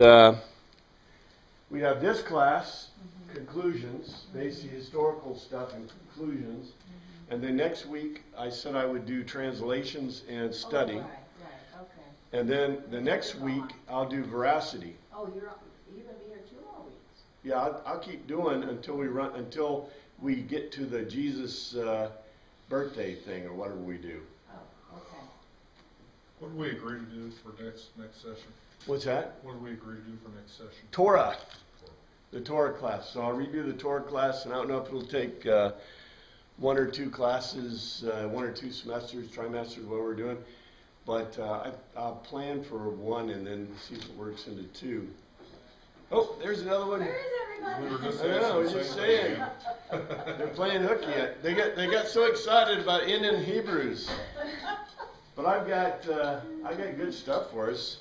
uh, we have this class, conclusions, basically historical stuff and conclusions. And then next week, I said I would do translations and study. Oh, right, right, okay. And then the next week, I'll do veracity. Oh, you're, you're gonna be here two more weeks? Yeah, I'll, I'll keep doing until we run, until we get to the Jesus uh, birthday thing or whatever we do. Okay. What do we agree to do for next, next session? What's that? What do we agree to do for next session? Torah, the Torah class. So I'll redo the Torah class, and I don't know if it'll take uh, one or two classes, uh, one or two semesters, trimesters, what we're doing. But uh, I, I'll plan for one and then see if it works into two. Oh, there's another one. Where is everybody? I know, I was just saying. They're playing hooky. They got they got so excited about ending Hebrews. But I've got uh, I got good stuff for us,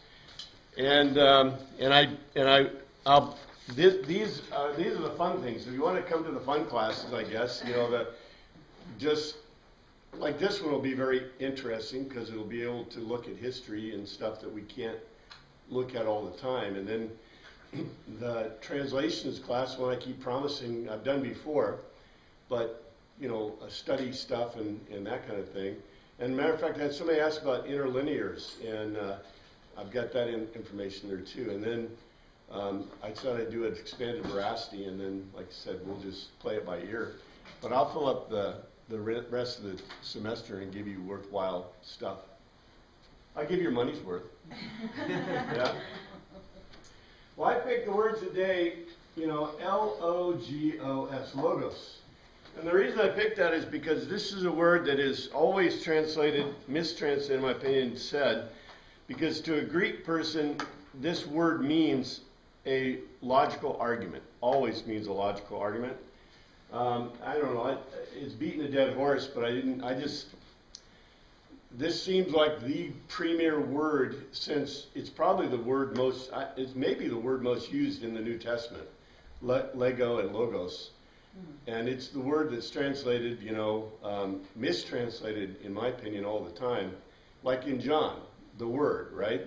and um, and I and I I'll, this, these uh, these are the fun things. If you want to come to the fun classes, I guess you know the just like this one will be very interesting because it'll be able to look at history and stuff that we can't look at all the time, and then the translations class one I keep promising I've done before, but you know, study stuff and, and that kind of thing. And matter of fact, I had somebody ask about interlinears, and uh, I've got that in, information there too. And then um, I said I'd do an expanded veracity, and then, like I said, we'll just play it by ear. But I'll fill up the, the rest of the semester and give you worthwhile stuff. I give you your money's worth. yeah. Well, I picked the word today, you know, L O G O S, logos. And the reason I picked that is because this is a word that is always translated, mistranslated, in my opinion, said, because to a Greek person, this word means a logical argument. Always means a logical argument. Um, I don't know. I, it's beating a dead horse, but I didn't. I just. This seems like the premier word since it's probably the word most. It's maybe the word most used in the New Testament. Le, Lego and logos. And it's the word that's translated, you know, um, mistranslated, in my opinion, all the time. Like in John, the word, right?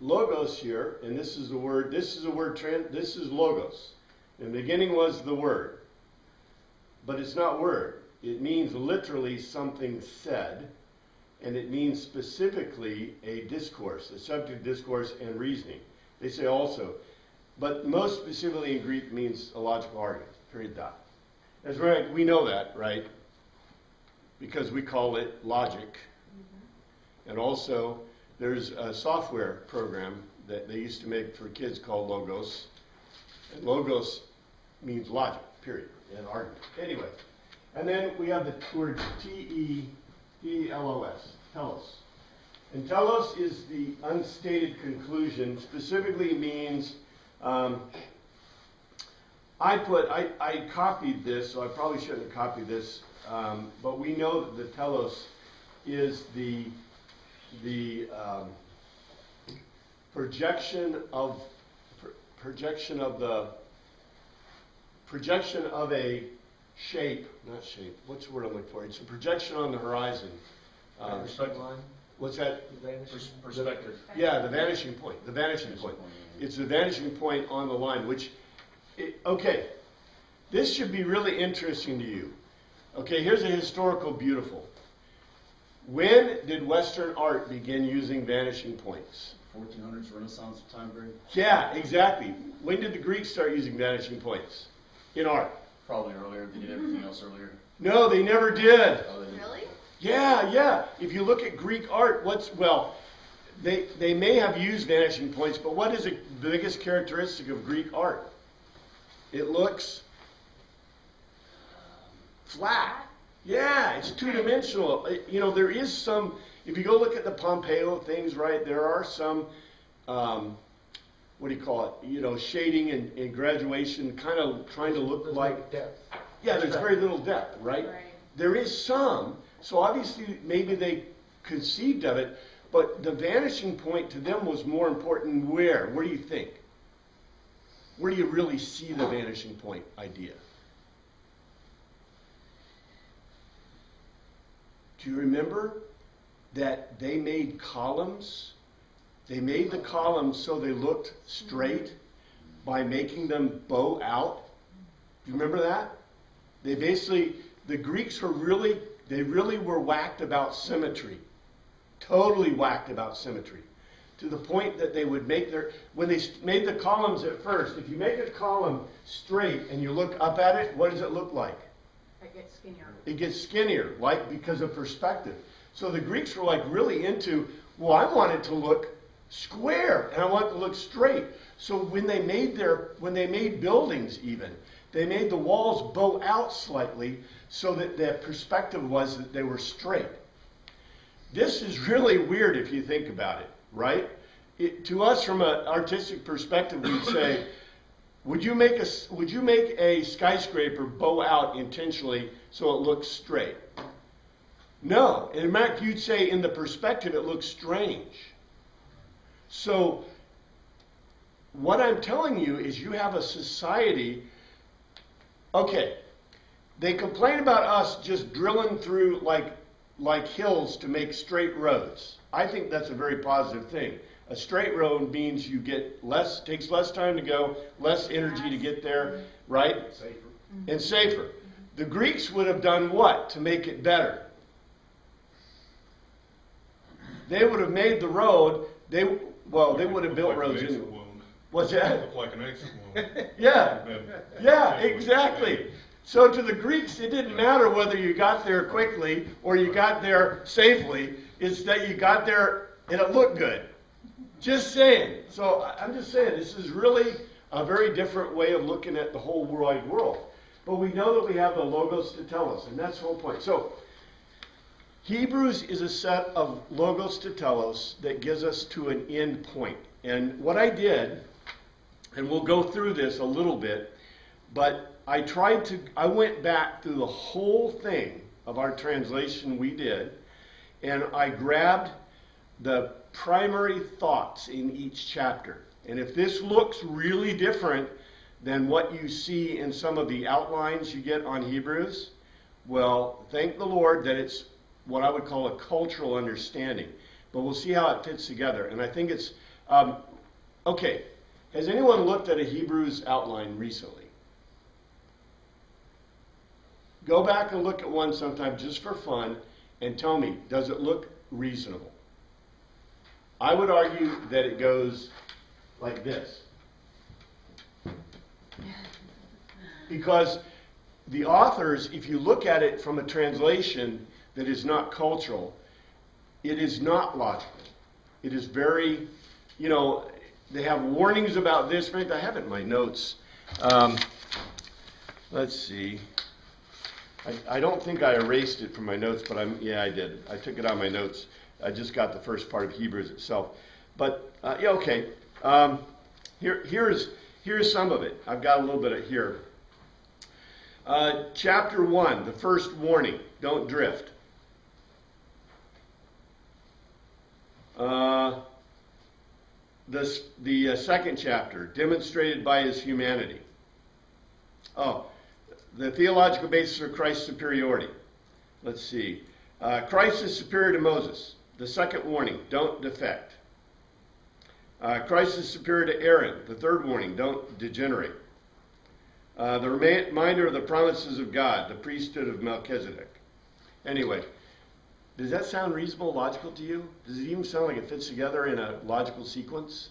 Logos here, and this is the word, this is the word, this is logos. In the beginning was the word. But it's not word. It means literally something said, and it means specifically a discourse, a subject discourse and reasoning. They say also, but most specifically in Greek means a logical argument. Period. Dot. Right. We know that, right? Because we call it logic. And also, there's a software program that they used to make for kids called Logos. And Logos means logic. Period. And argument. Anyway, and then we have the word T E E L O S. Telos. And telos is the unstated conclusion. Specifically means. Um, I put, I, I copied this, so I probably shouldn't have copied this, um, but we know that the telos is the, the um, projection of, pr- projection of the, projection of a shape, not shape, what's the word I'm looking for? It's a projection on the horizon. Um, Perspective line? what's that? Pers- Perspective. Yeah, the vanishing point, the vanishing point. It's the vanishing point on the line, which, it, okay, this should be really interesting to you. Okay, here's a historical beautiful. When did Western art begin using vanishing points? 1400s Renaissance time period? Yeah, exactly. When did the Greeks start using vanishing points in art? Probably earlier. They did everything else earlier. No, they never did. Oh, they did. Really? Yeah, yeah. If you look at Greek art, what's well, they they may have used vanishing points, but what is the biggest characteristic of Greek art? It looks flat. Yeah, it's two dimensional. You know, there is some. If you go look at the Pompeii things, right, there are some. Um, what do you call it? You know, shading and, and graduation, kind of trying to look like. depth. Yeah, there's very little depth, right? Right. There is some, so obviously maybe they conceived of it, but the vanishing point to them was more important where? Where do you think? Where do you really see the vanishing point idea? Do you remember that they made columns they made the columns so they looked straight by making them bow out. Do you remember that? They basically, the Greeks were really, they really were whacked about symmetry. Totally whacked about symmetry. To the point that they would make their, when they made the columns at first, if you make a column straight and you look up at it, what does it look like? It gets skinnier. it gets skinnier, like because of perspective. So the Greeks were like really into, well, I want it to look square and I want it to look straight. So when they made their when they made buildings even, they made the walls bow out slightly so that the perspective was that they were straight. This is really weird if you think about it, right? It, to us, from an artistic perspective, we'd say, would you make a would you make a skyscraper bow out intentionally so it looks straight? No. In fact, you'd say in the perspective it looks strange. So what I'm telling you is you have a society okay. They complain about us just drilling through like like hills to make straight roads. I think that's a very positive thing. A straight road means you get less, takes less time to go, less energy to get there, right? Safer. Mm-hmm. And safer. The Greeks would have done what to make it better? They would have made the road, they, well, they would have built Looked like an roads exit anyway. wound. What's that? Looked like an exit wound. Yeah, yeah, exactly. So to the Greeks, it didn't matter whether you got there quickly or you got there safely. It's that you got there and it looked good. Just saying. So I'm just saying, this is really a very different way of looking at the whole wide world. But we know that we have the logos to tell us, and that's the whole point. So Hebrews is a set of logos to tell us that gives us to an end point. And what I did, and we'll go through this a little bit, but I tried to, I went back through the whole thing of our translation we did, and I grabbed the primary thoughts in each chapter. And if this looks really different than what you see in some of the outlines you get on Hebrews, well, thank the Lord that it's what I would call a cultural understanding. But we'll see how it fits together. And I think it's, um, okay, has anyone looked at a Hebrews outline recently? Go back and look at one sometime just for fun and tell me, does it look reasonable? I would argue that it goes like this. Because the authors, if you look at it from a translation that is not cultural, it is not logical. It is very, you know, they have warnings about this. I have it in my notes. Um, let's see. I, I don't think I erased it from my notes, but I'm, yeah, I did. I took it out of my notes. I just got the first part of Hebrews itself. But, uh, yeah, okay. Um, here, here's, here's some of it. I've got a little bit of here. Uh, chapter 1, the first warning don't drift. Uh, this, the uh, second chapter, demonstrated by his humanity. Oh, the theological basis for Christ's superiority. Let's see. Uh, Christ is superior to Moses. The second warning, don't defect. Uh, Christ is superior to Aaron. The third warning, don't degenerate. Uh, the reminder of the promises of God, the priesthood of Melchizedek. Anyway, does that sound reasonable, logical to you? Does it even sound like it fits together in a logical sequence?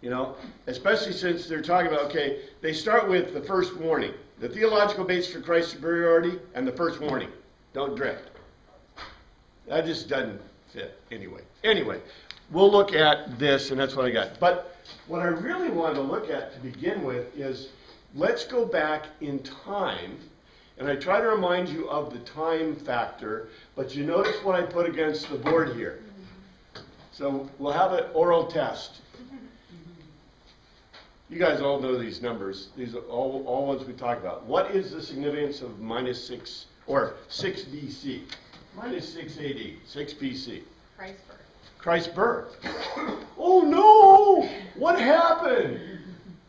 You know, especially since they're talking about, okay, they start with the first warning, the theological basis for Christ's superiority, and the first warning, don't drift. That just doesn't fit anyway. Anyway, we'll look at this, and that's what I got. But what I really want to look at to begin with is let's go back in time, and I try to remind you of the time factor, but you notice what I put against the board here. So we'll have an oral test. You guys all know these numbers. These are all, all ones we talked about. What is the significance of minus 6 or 6 BC? Minus 6 AD, 6 BC. Christ's birth. Christ's birth. Oh no! What happened?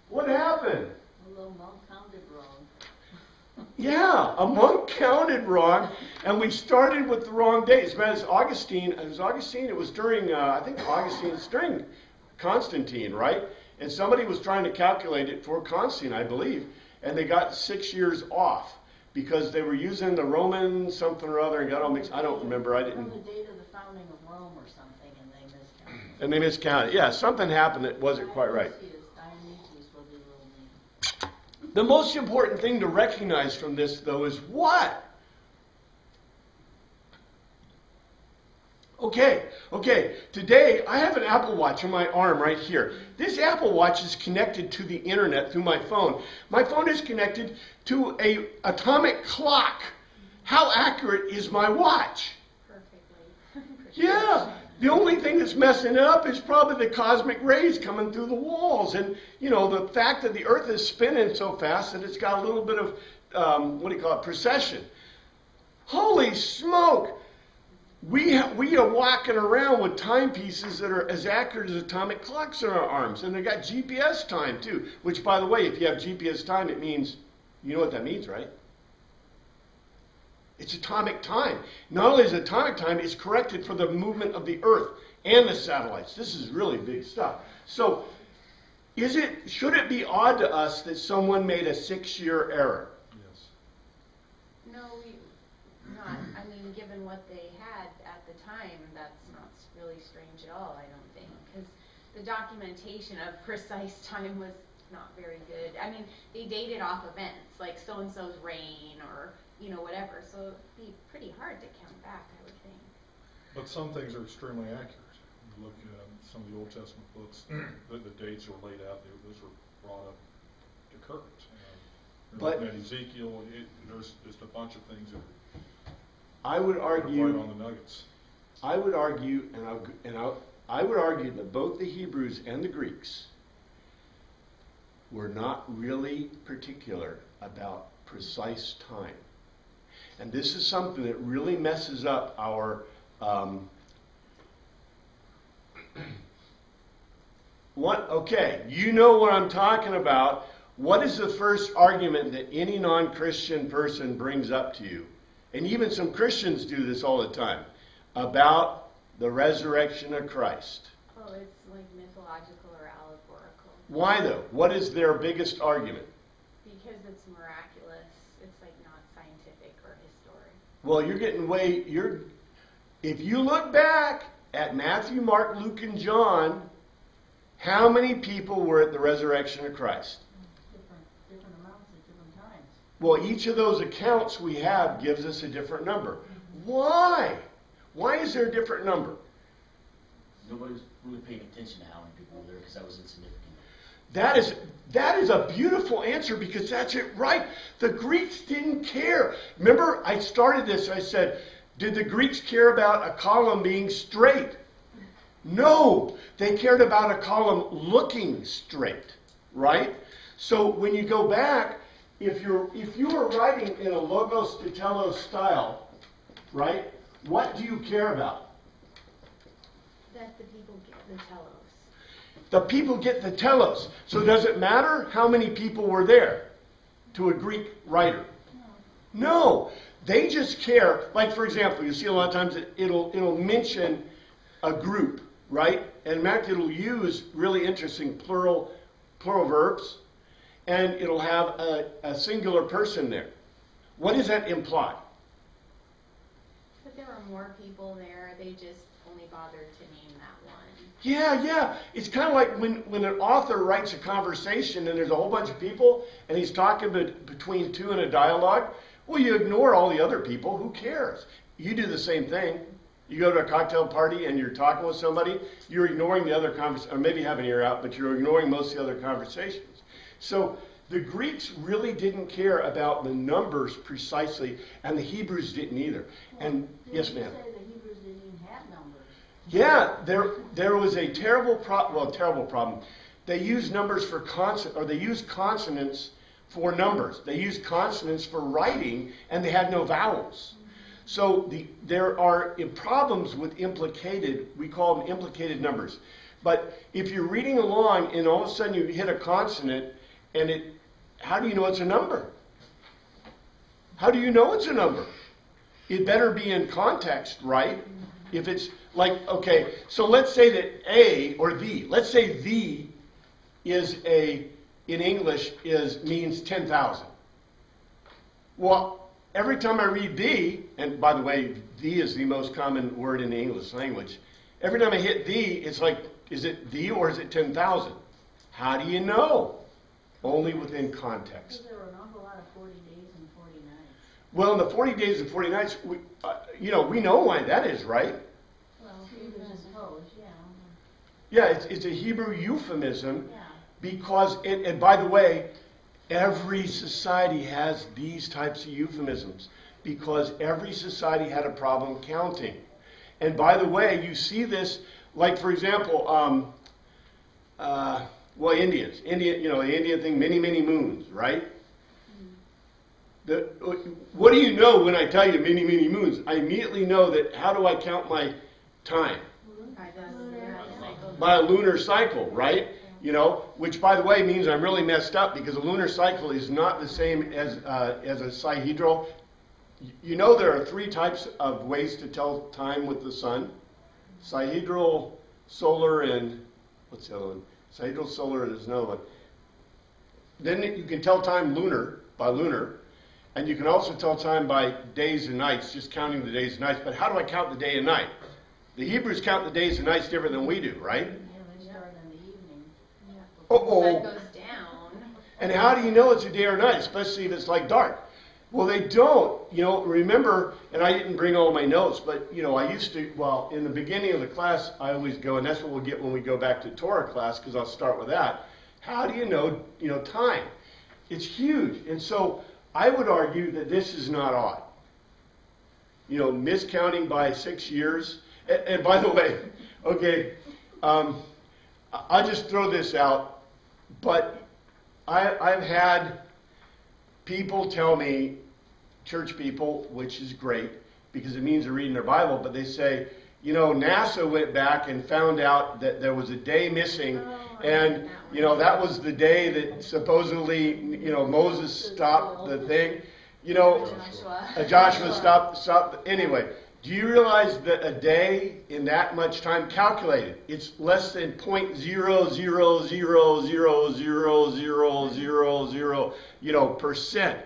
What happened? A little mom counted wrong. Yeah, a monk counted wrong, and we started with the wrong date. dates. Man, it's Augustine. It was Augustine. It was during, uh, I think Augustine. It's during Constantine, right? And somebody was trying to calculate it for Constantine, I believe, and they got six years off because they were using the Roman something or other and got all mixed. I don't remember. I didn't. the date of the founding of Rome or something, and they miscounted. And they miscounted. Yeah, something happened that wasn't quite right. Dionysius, Dionysius was his real name. The most important thing to recognize from this, though, is what? Okay, okay. Today, I have an Apple Watch on my arm right here. This Apple Watch is connected to the internet through my phone. My phone is connected to a atomic clock. How accurate is my watch? Perfectly. Yeah. The only thing that's messing it up is probably the cosmic rays coming through the walls, and you know the fact that the Earth is spinning so fast that it's got a little bit of um, what do you call it precession. Holy smoke! We ha- we are walking around with timepieces that are as accurate as atomic clocks in our arms, and they've got GPS time too. Which, by the way, if you have GPS time, it means you know what that means, right? It's atomic time. Not only is atomic time, it's corrected for the movement of the Earth and the satellites. This is really big stuff. So, is it should it be odd to us that someone made a six-year error? Yes. No, we, not, I mean, given what they had at the time, that's not really strange at all, I don't think. Because the documentation of precise time was not very good. I mean, they dated off events, like so-and-so's reign or, you know, whatever. So it'd be pretty hard to count back, I would think. But some things are extremely accurate. You look at some of the Old Testament books, the, the dates are laid out, they- those were brought up to current. Um, But- You're at Ezekiel, it, there's just a bunch of things that I would are right argue. on the nuggets. I would argue, and I'll, and I'll, I would argue that both the Hebrews and the Greeks were not really particular about precise time. And this is something that really messes up our. Um, what? Okay, you know what I'm talking about. What is the first argument that any non Christian person brings up to you? And even some Christians do this all the time about the resurrection of Christ. Oh, it's like mythological or allegorical. Why though? What is their biggest argument? Because it's miraculous. It's like not scientific or historic. Well, you're getting way you're if you look back at Matthew, Mark, Luke, and John, how many people were at the resurrection of Christ? Different, different amounts at different times. Well, each of those accounts we have gives us a different number. Mm-hmm. Why? Why is there a different number? Nobody's really paying attention to how many people were there because that was insignificant. That is that is a beautiful answer because that's it right. The Greeks didn't care. Remember, I started this. I said, did the Greeks care about a column being straight? No, they cared about a column looking straight, right? So when you go back, if you're if you are writing in a logos to style, right? What do you care about? That the people get the telos. The people get the telos. So does it matter how many people were there to a Greek writer? No. They just care. Like for example, you see a lot of times it, it'll it'll mention a group, right? And in fact, it'll use really interesting plural plural verbs, and it'll have a, a singular person there. What does that imply? But there were more people there. They just only bothered to name that one. Yeah, yeah. It's kind of like when, when an author writes a conversation and there's a whole bunch of people and he's talking be- between two in a dialogue. Well, you ignore all the other people. Who cares? You do the same thing. You go to a cocktail party and you're talking with somebody, you're ignoring the other conversation, or maybe have an ear out, but you're ignoring most of the other conversations. So the Greeks really didn't care about the numbers precisely, and the Hebrews didn't either. And yes, ma'am. the Hebrews didn't even have numbers? Yeah, there there was a terrible pro- well, terrible problem. They used numbers for consonant or they used consonants for numbers. They used consonants for writing and they had no vowels. So the there are uh, problems with implicated, we call them implicated numbers. But if you're reading along and all of a sudden you hit a consonant and it how do you know it's a number? How do you know it's a number? It better be in context, right? If it's like, okay, so let's say that A or the, let's say the is a, in English, is means 10,000. Well, every time I read the, and by the way, the is the most common word in the English language. Every time I hit the, it's like, is it the or is it 10,000? How do you know? Only within context. There were an awful lot of forty days and forty nights. Well, in the 40 days and 40 nights, we, uh, you know, we know why that is, right? Well, he was supposed, yeah, Yeah, it's, it's a Hebrew euphemism yeah. because, it, and by the way, every society has these types of euphemisms because every society had a problem counting. And by the way, you see this, like for example, um, uh, well, Indians, Indian, you know, the Indian thing, many, many moons, right? The, what do you know when I tell you many, many moons? I immediately know that how do I count my time? By a lunar cycle, right? You know, which by the way means I'm really messed up because a lunar cycle is not the same as uh, as a sidereal. You know there are three types of ways to tell time with the sun: sidereal, solar, and what's the other one? Sidereal, solar, is there's another one. Then you can tell time lunar by lunar, and you can also tell time by days and nights, just counting the days and nights. But how do I count the day and night? The Hebrews count the days and nights different than we do, right? Yeah, they started in the evening. Uh-oh. The sun goes down. And how do you know it's a day or night, especially if it's like dark? Well, they don't. You know, remember, and I didn't bring all my notes, but, you know, I used to, well, in the beginning of the class, I always go, and that's what we'll get when we go back to Torah class, because I'll start with that. How do you know, you know, time? It's huge. And so I would argue that this is not odd. You know, miscounting by six years. And, and by the way, okay, um, I- I'll just throw this out, but I, I've had people tell me, church people, which is great because it means they're reading their Bible, but they say, you know, NASA went back and found out that there was a day missing, Oh, and you know that was the day that supposedly, you know, Moses stopped the thing. You know, Joshua. uh, Joshua stopped. Stopped. Anyway, do you realize that a day in that much time calculated, it's less than 0.000000000, you know, percent.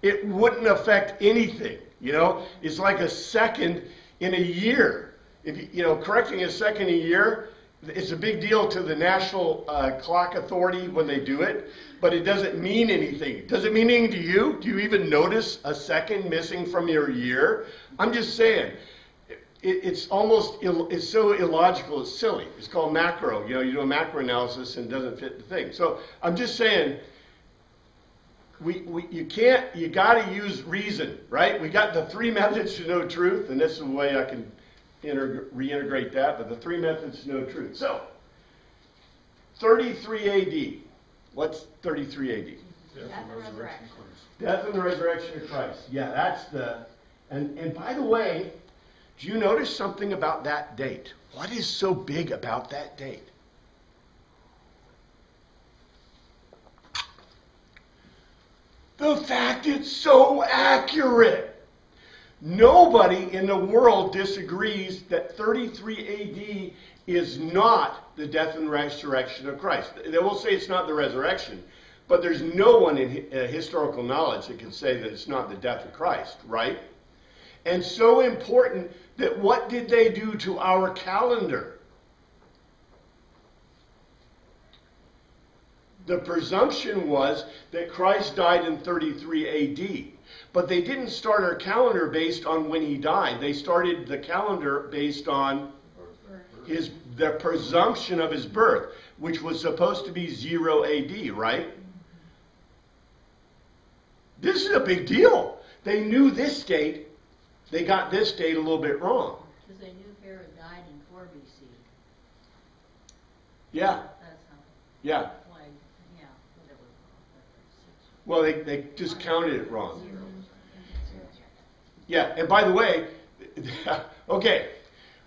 It wouldn't affect anything, you know? It's like a second in a year. If you, you know, correcting a second a year, it's a big deal to the National uh, Clock Authority when they do it, but it doesn't mean anything. Does it mean anything to you? Do you even notice a second missing from your year? I'm just saying. It, it's almost Ill, it's so illogical. It's silly. It's called macro. You know, you do a macro analysis and it doesn't fit the thing. So I'm just saying. We, we, you can't, you got to use reason, right? We got the three methods to know truth, and this is the way I can integ- reintegrate that, but the three methods to know truth. So, 33 AD. What's 33 AD? Death Death and and resurrection resurrection. of Christ. Death and the resurrection of Christ. Yeah, that's the. And, and by the way, do you notice something about that date? What is so big about that date? The fact it's so accurate. Nobody in the world disagrees that 33 AD is not the death and resurrection of Christ. They will say it's not the resurrection, but there's no one in uh, historical knowledge that can say that it's not the death of Christ, right? And so important that what did they do to our calendar? The presumption was that Christ died in 33 AD. But they didn't start our calendar based on when he died. They started the calendar based on his the presumption of his birth, which was supposed to be 0 AD, right? This is a big deal. They knew this date. They got this date a little bit wrong. Because they knew Herod died in four BC. Yeah, That's how, yeah. why, yeah, but it was six. Well, they, they just counted it wrong. Mm-hmm. Yeah, and by the way, okay,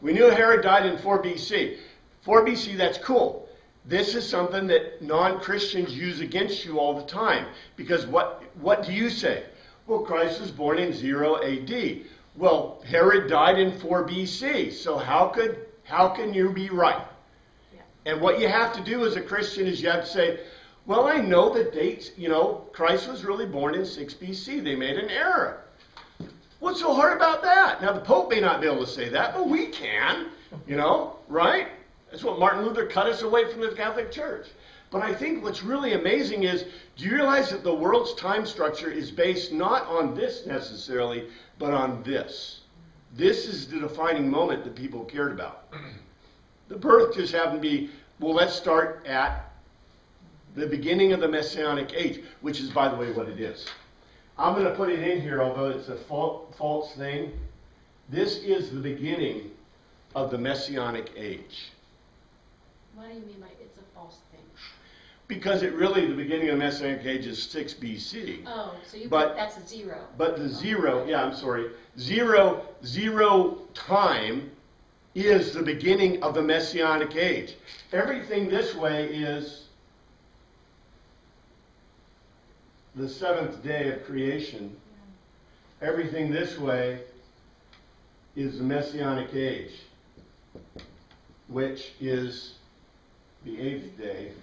we knew Herod died in 4 BC. 4 BC, that's cool. This is something that non Christians use against you all the time. Because what, what do you say? Well, Christ was born in 0 AD. Well, Herod died in 4 BC. So how could how can you be right? Yeah. And what you have to do as a Christian is you have to say, well, I know the dates, you know, Christ was really born in 6 BC. They made an error. What's so hard about that? Now, the Pope may not be able to say that, but we can, you know, right? That's what Martin Luther cut us away from the Catholic Church. But I think what's really amazing is do you realize that the world's time structure is based not on this necessarily, but on this? This is the defining moment that people cared about. The birth just happened to be, well, let's start at the beginning of the Messianic age, which is, by the way, what it is. I'm going to put it in here, although it's a false thing. This is the beginning of the Messianic age. What do you mean by it's a false thing? Because it really, the beginning of the Messianic age is 6 BC. Oh, so you But- put, that's a zero. But the zero, yeah, I'm sorry, zero, zero time is the beginning of the Messianic age. Everything this way is the seventh day of creation. Everything this way is the Messianic age, which is the eighth day.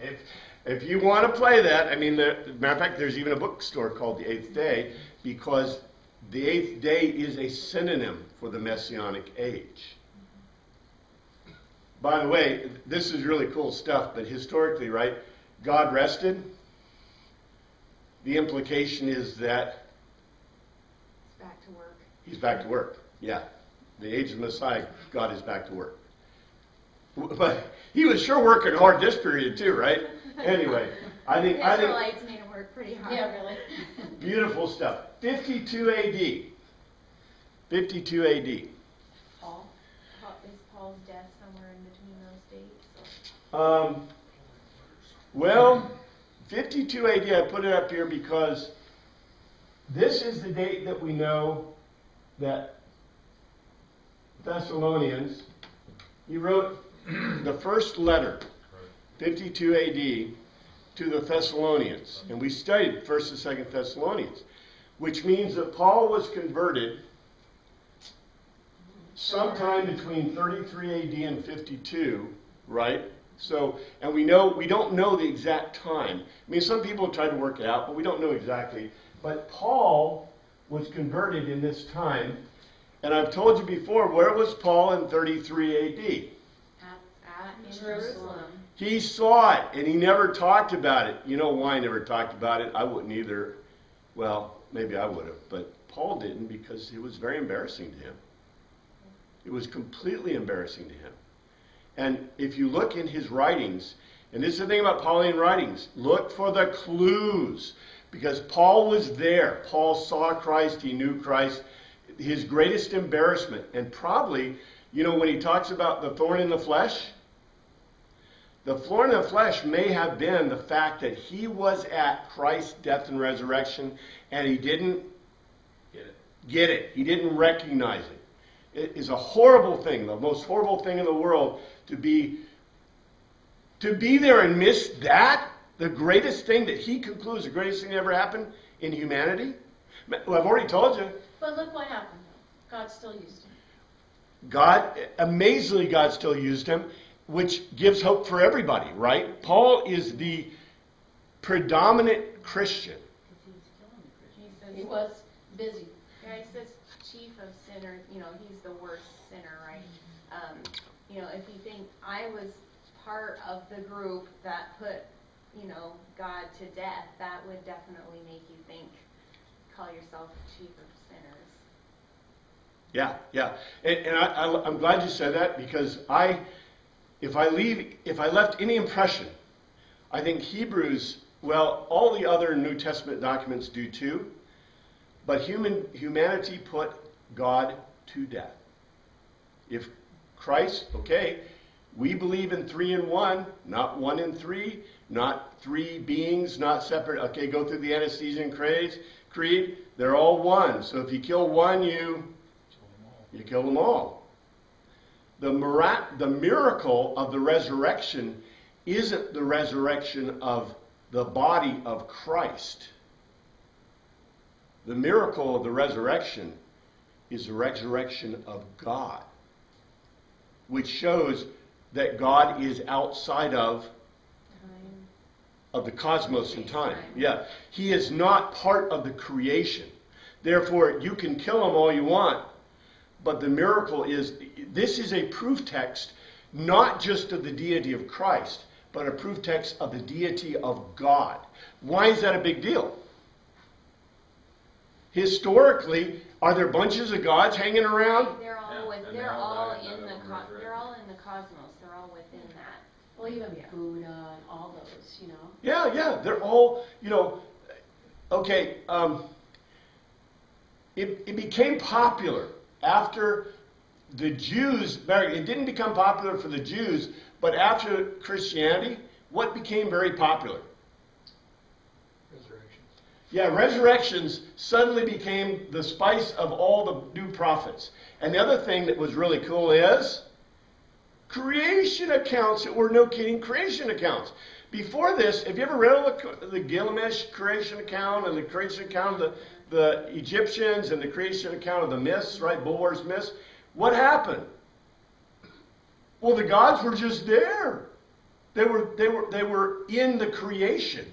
If, if you want to play that, I mean, the, matter of fact, there's even a bookstore called The Eighth Day because the eighth day is a synonym for the Messianic age. By the way, this is really cool stuff, but historically, right, God rested. The implication is that It's back to work. he's back to work. Yeah. The age of Messiah, God is back to work. But he was sure working hard this period too, right? Anyway, I think The I think Israelites made him work pretty hard. Yeah, really. beautiful stuff. 52 AD. 52 AD. Paul, Paul- is Paul's death somewhere in between those dates? Um, well, 52 AD, I put it up here because this is the date that we know that Thessalonians, he wrote the first letter, 52 AD, to the Thessalonians. And we studied 1st and 2nd Thessalonians, which means that Paul was converted sometime between 33 AD and 52, right? So, and we know we don't know the exact time. I mean, some people try to work it out, but we don't know exactly. But Paul was converted in this time, and I've told you before, where was Paul in 33 AD? Jerusalem. He saw it, and he never talked about it. You know why I never talked about it? I wouldn't either. Well, maybe I would have, but Paul didn't because it was very embarrassing to him. It was completely embarrassing to him. And if you look in his writings, and this is the thing about Pauline writings, look for the clues. Because Paul was there. Paul saw Christ, he knew Christ. His greatest embarrassment, and probably, you know, when he talks about the thorn in the flesh, the thorn in the flesh may have been the fact that he was at Christ's death and resurrection and he didn't Get it? get it. He didn't recognize it. It is a horrible thing, the most horrible thing in the world to be to be there and miss that, the greatest thing that he concludes the greatest thing that ever happened in humanity. Well, I've already told you, But look what happened. God still used him. God, amazingly, God still used him, which gives hope for everybody, right? Paul is the predominant Christian. He says, He was busy. Yeah, he says chief of sinners, you know, he's the worst sinner, right? Um, you know, if you think I was part of the group that put, you know, God to death, that would definitely make you think, call yourself chief of sinners. Yeah, yeah, and, and I, I, I'm glad you said that because I, if I leave, if I left any impression, I think Hebrews, well, all the other New Testament documents do too, but human humanity put God to death. If Christ, okay, we believe in three in one, not one in three, not three beings, not separate. Okay, go through the Athanasian creed. Creed, they're all one. So if you kill one, you you kill them all. The, the miracle of the resurrection isn't the resurrection of the body of Christ. The miracle of the resurrection is the resurrection of God, which shows that God is outside of of the cosmos and time. Time. Yeah. He is not part of the creation. Therefore, you can kill him all you want, but the miracle is this is a proof text not just of the deity of Christ, but a proof text of the deity of God. Why is that a big deal? Historically, are there bunches of gods hanging around? They're all Yeah, with, and they they're all all in the co- resurrected. they're all in the cosmos, they're all within that. Well, even Yeah. Buddha and all those, you know. Yeah, yeah, they're all, you know, okay, um, it, it became popular after the Jews, it didn't become popular for the Jews, but after Christianity, what became very popular? Resurrection. Yeah, resurrections suddenly became the spice of all the new prophets. And the other thing that was really cool is creation accounts that were no kidding creation accounts. Before this, have you ever read all the, the Gilgamesh creation account and the creation account of the, the Egyptians and the creation account of the myths, right? Bulwer's myths? What happened? Well, the gods were just there. They were, they were, they were in the creation.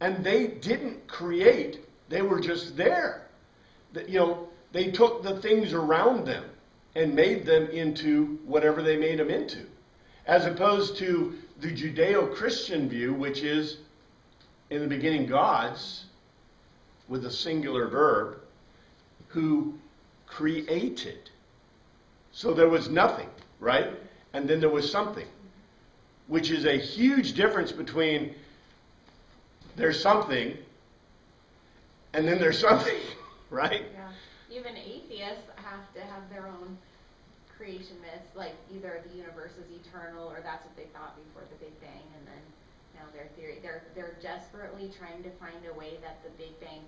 And they didn't create, they were just there. You know, they took the things around them and made them into whatever they made them into. As opposed to the Judeo Christian view, which is in the beginning gods, with a singular verb, who created. So there was nothing, right? And then there was something, which is a huge difference between there's something and then there's something, right? Yeah, even atheists have to have their own creation myths, like either the universe is eternal, or that's what they thought before the Big Bang, and then now their theory, they're, they're desperately trying to find a way that the Big Bang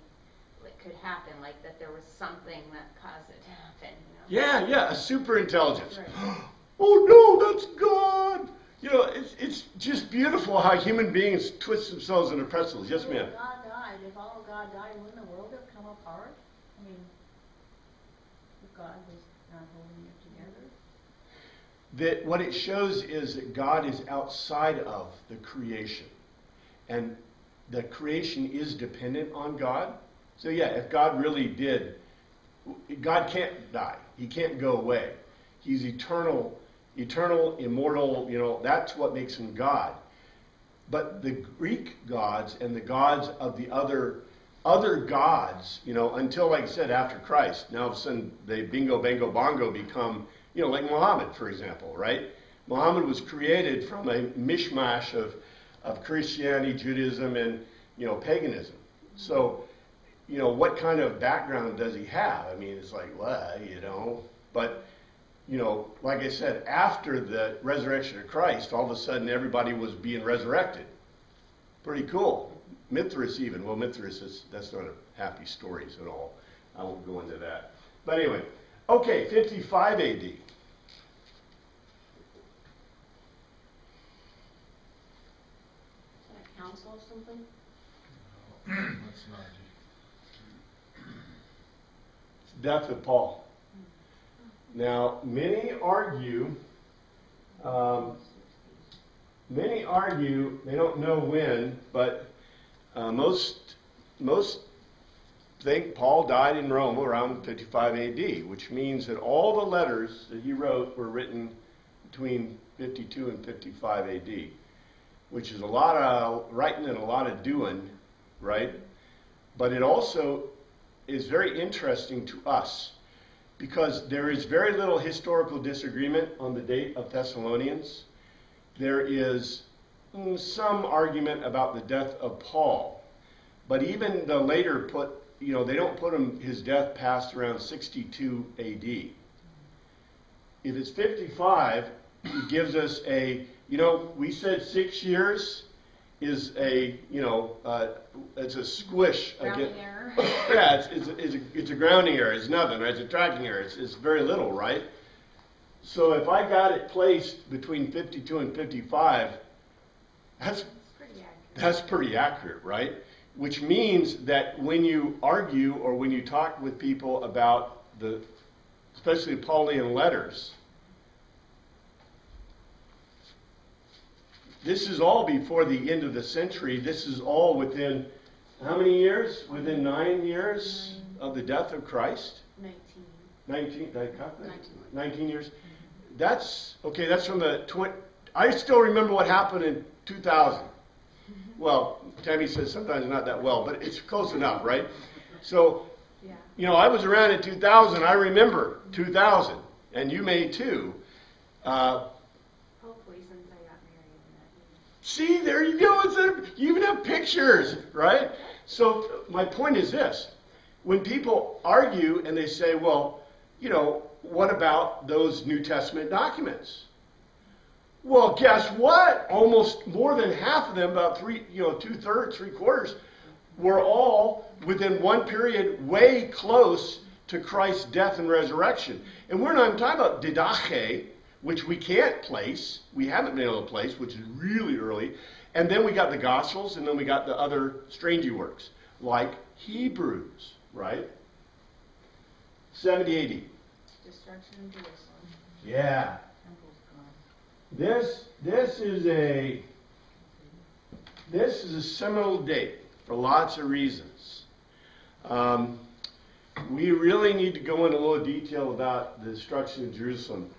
like, could happen, like that there was something that caused it to happen, you know? Yeah, yeah, a super intelligence. Right. Oh no, that's God. You know, it's, it's just beautiful how human beings twist themselves into pretzels. Yes, ma'am. If God died, if all of God died, wouldn't the world have come apart? I mean, if God was not holding it together? that what it shows is that God is outside of the creation. And the creation is dependent on God. So, yeah, if God really did, God can't die. He can't go away. He's eternal, eternal, immortal, you know, that's what makes him God. But the Greek gods and the gods of the other other gods, you know, until like I said, after Christ, now all of a sudden they bingo bango bongo become, you know, like Muhammad, for example, right? Muhammad was created from a mishmash of, of Christianity, Judaism, and you know, paganism. So, you know, what kind of background does he have? I mean, it's like, well, you know, but you know, like I said, after the resurrection of Christ, all of a sudden everybody was being resurrected. Pretty cool. Mithras even. Well, Mithras is that's not a happy story at all. I won't go into that. But anyway, okay, 55 AD. Is that a council or something? That's not Death of Paul. Now, many argue. Um, many argue they don't know when, but uh, most most think Paul died in Rome around 55 AD, which means that all the letters that he wrote were written between 52 and 55 AD, which is a lot of writing and a lot of doing, right? But it also is very interesting to us because there is very little historical disagreement on the date of Thessalonians. There is mm, some argument about the death of Paul, but even the later put, you know, they don't put him his death past around 62 AD. If it's 55, it gives us a, you know, we said six years is a, you know, uh, it's a squish. Grounding error. yeah, it's, it's, it's, a, it's a grounding error. It's nothing, right? It's a tracking error. It's, it's very little, right? So if I got it placed between 52 and 55, that's pretty that's pretty accurate, right? which means that when you argue or when you talk with people about the, especially Pauline letters, this is all before the end of the century. This is all within how many years? Within nine years of the death of Christ? Nineteen. 19, did I cut that? 19. 19 years. That's, okay, that's from the, twen- I still remember what happened in 2000. Well, Tammy says sometimes not that well, but it's close enough, right? So, Yeah. you know, I was around in 2000. I remember 2000, and you may too. Uh, Hopefully, since I got married in that year. See, there you go. It's a, you even have pictures, right? So, my point is this when people argue and they say, well, you know, what about those New Testament documents? Well, guess what? Almost more than half of them, about three, you know, two thirds, three quarters, were all within one period way close to Christ's death and resurrection. And we're not talking about Didache, which we can't place. We haven't been able to place, which is really early. And then we got the Gospels, and then we got the other strangey works, like Hebrews, right? 70 AD. Destruction of Jerusalem. Yeah. Temple's gone. This this is a this is a seminal date for lots of reasons. Um, we really need to go into a little detail about the destruction of Jerusalem.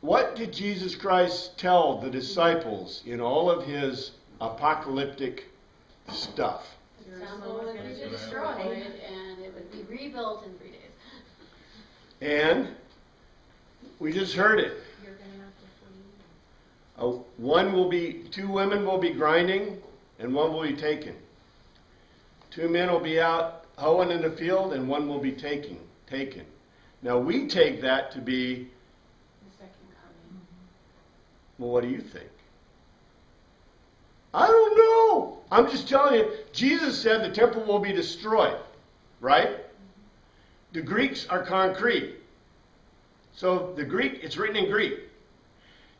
What did Jesus Christ tell the disciples in all of his apocalyptic stuff? Temple would be destroyed and it would be rebuilt in three days. And we just heard it. You're gonna have to flee. Uh, one will be, two women will be grinding, and one will be taken. Two men will be out hoeing in the field, and one will be taking, taken. Now we take that to be, The second coming. Well, what do you think? I don't know. I'm just telling you. Jesus said the temple will be destroyed, right? The Greeks are concrete. So the Greek, it's written in Greek.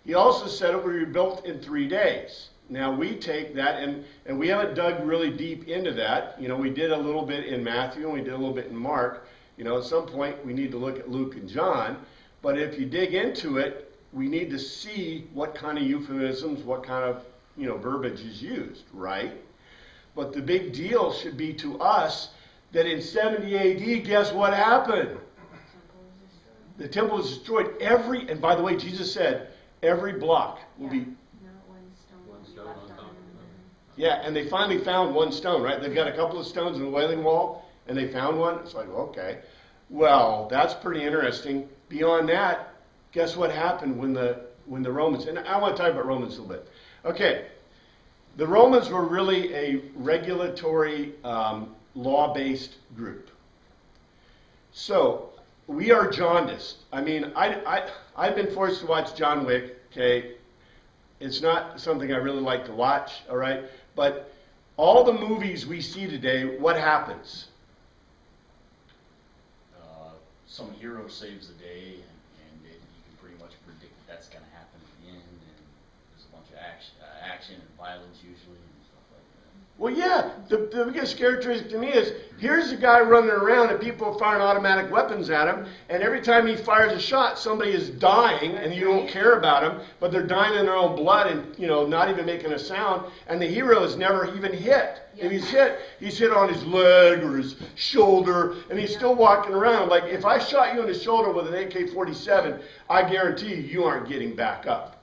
He also said it will be built in three days. Now we take that and, and we haven't dug really deep into that. You know, we did a little bit in Matthew and we did a little bit in Mark. You know, at some point we need to look at Luke and John. But if you dig into it, we need to see what kind of euphemisms, what kind of, you know, verbiage is used, right? But the big deal should be to us that in 70 AD, guess what happened? The temple was destroyed. The temple is destroyed. Every, and by the way, Jesus said, every block will be one stone One be stone left on on top of another. Yeah, and they finally found one stone, right? They've got a couple of stones in the Wailing Wall, and they found one. It's like, okay. Well, that's pretty interesting. Beyond that, guess what happened when the when the Romans and I want to talk about Romans a little bit. Okay. The Romans were really a regulatory, um, law-based group. So we are jaundiced. I mean, I, I, I've been forced to watch John Wick, okay? It's not something I really like to watch, all right? But all the movies we see today, what happens? Uh, some hero saves the day, and, and it, you can pretty much predict that that's going to happen at the end. And there's a bunch of action, uh, action and violence usually, and stuff like that. Well, yeah, the, the biggest characteristic to me is here's a guy running around and people are firing automatic weapons at him, and every time he fires a shot, somebody is dying, and you don't care about them, but they're dying in their own blood and, you know, not even making a sound, and the hero is never even hit. If he's hit, he's hit on his leg or his shoulder, and he's still walking around. Like, if I shot you in the shoulder with an AK 47, I guarantee you, you aren't getting back up.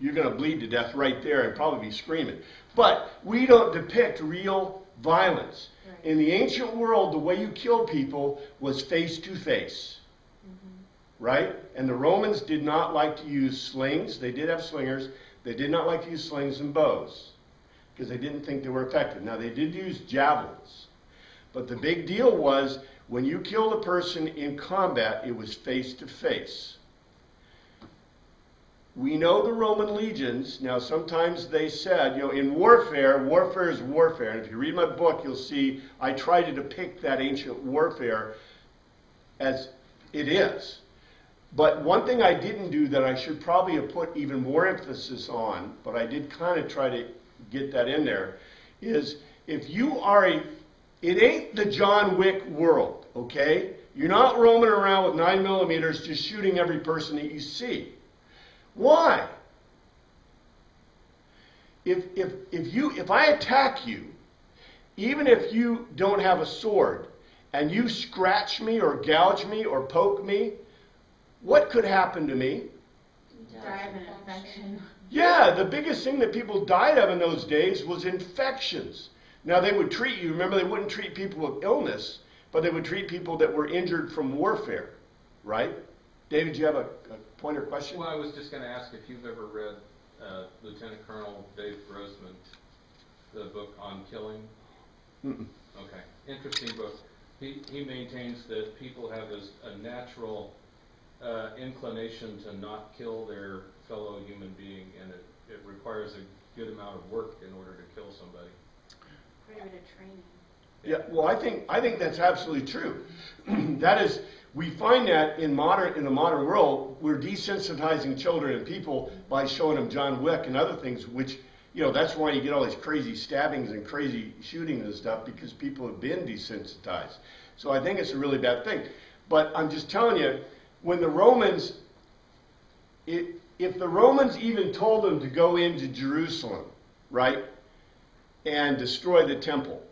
You're going to bleed to death right there and probably be screaming. But we don't depict real violence. Right. In the ancient world, the way you killed people was face to face. Mm-hmm. Right? And the Romans did not like to use slings. They did have slingers. They did not like to use slings and bows because they didn't think they were effective. Now, they did use javelins. But the big deal was when you killed a person in combat, it was face to face. We know the Roman legions. Now, sometimes they said, you know, in warfare, warfare is warfare. And if you read my book, you'll see I try to depict that ancient warfare as it is. But one thing I didn't do that I should probably have put even more emphasis on, but I did kind of try to get that in there, is if you are a, it ain't the John Wick world, okay? You're not roaming around with nine millimeters just shooting every person that you see. Why? If, if, if you, if I attack you, even if you don't have a sword, and you scratch me or gouge me or poke me, what could happen to me? Die of an infection. Yeah, the biggest thing that people died of in those days was infections. Now they would treat you, remember they wouldn't treat people with illness, but they would treat people that were injured from warfare, right? David, do you have a, a point or question? Well, I was just gonna ask if you've ever read uh, Lieutenant Colonel Dave Grossman, the book on killing? Mm-mm. Okay, interesting book. He, he maintains that people have this, a natural uh, inclination to not kill their fellow human being, and it, it requires a good amount of work in order to kill somebody. Quite a bit of training. Yeah, well, I think I think that's absolutely true. that is, we find that in modern in the modern world, we're desensitizing children and people by showing them John Wick and other things, which you know that's why you get all these crazy stabbings and crazy shootings and stuff because people have been desensitized. So I think it's a really bad thing. But I'm just telling you, when the Romans, it, if the Romans even told them to go into Jerusalem, right, and destroy the temple,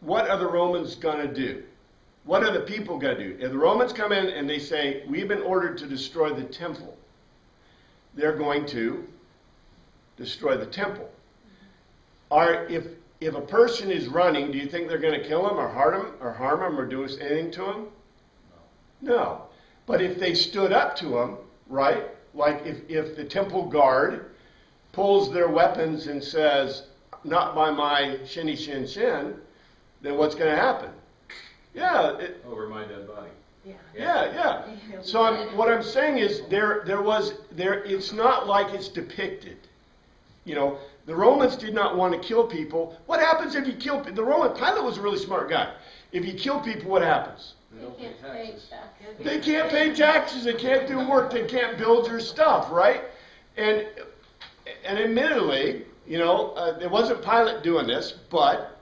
what are the Romans going to do? What are the people going to do? If the Romans come in and they say, We've been ordered to destroy the temple, they're going to destroy the temple. Are, if, if a person is running, do you think they're going to kill him or harm him or harm him or do anything to him? No. But if they stood up to him, right? Like if, if the temple guard pulls their weapons and says, Not by my shinny shin shin, then what's going to happen? Yeah, it, Over my dead body. Yeah. yeah, yeah. So I'm, what I'm saying is there, there was there. It's not like it's depicted. You know, the Romans did not want to kill people. What happens if you kill the Roman? Pilate was a really smart guy. If you kill people, what happens? They don't pay can't pay taxes. taxes. They can't pay taxes. They can't do work. They can't build your stuff, right? And and admittedly, you know, uh, it wasn't Pilate doing this, but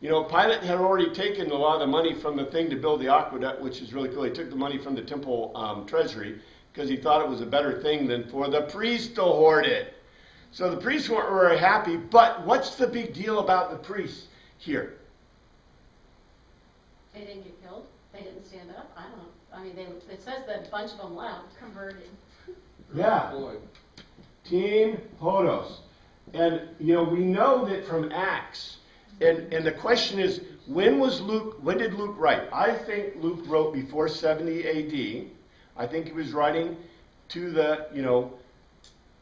you know, Pilate had already taken a lot of the money from the thing to build the aqueduct, which is really cool. He took the money from the temple um, treasury because he thought it was a better thing than for the priests to hoard it. So the priests weren't very happy. But what's the big deal about the priests here? They didn't get killed, they didn't stand up, I don't, I mean, they, it says that a bunch of them left. Converted. Yeah. Boy, Teen Hodos. And, you know, we know that from Acts, and, and the question is, when was Luke, when did Luke write? I think Luke wrote before 70 AD. I think he was writing to the, you know,